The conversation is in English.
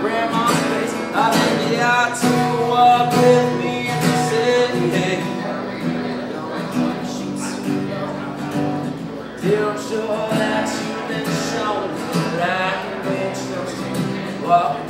grandma's face. I think you ought to walk with me in the city. hey. I'm sure that you've been shown that I can reach those walk.